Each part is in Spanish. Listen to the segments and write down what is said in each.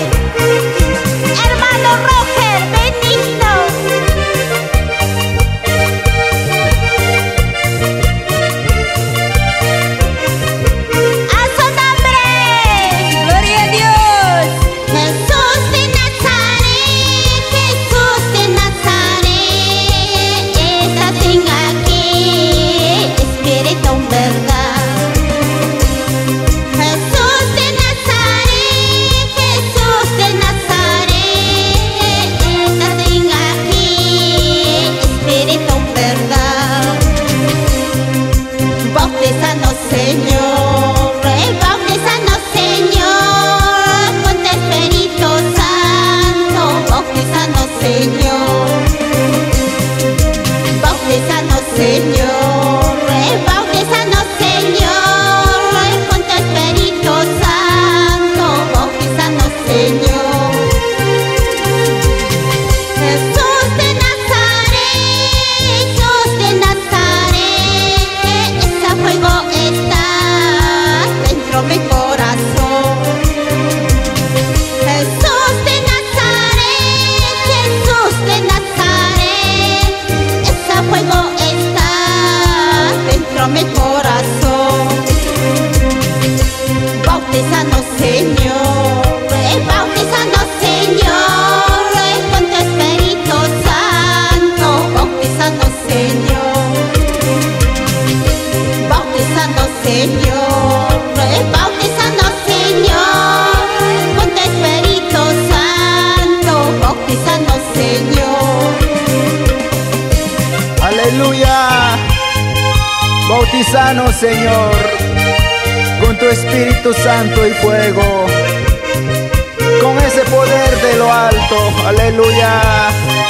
Música Bautizanos, Señor, con tu Espíritu Santo. Bautizanos, Señor, Aleluya. Bautizanos, Señor, con tu Espíritu Santo y fuego, con ese poder de lo alto. Aleluya.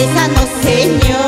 artesanos, señor.